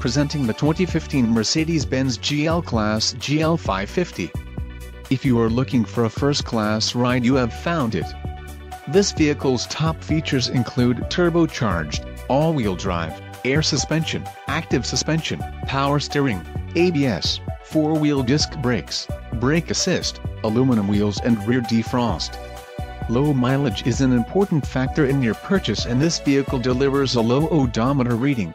presenting the 2015 Mercedes-Benz GL Class GL550. If you are looking for a first-class ride you have found it. This vehicle's top features include turbocharged, all-wheel drive, air suspension, active suspension, power steering, ABS, four-wheel disc brakes, brake assist, aluminum wheels and rear defrost. Low mileage is an important factor in your purchase and this vehicle delivers a low odometer reading.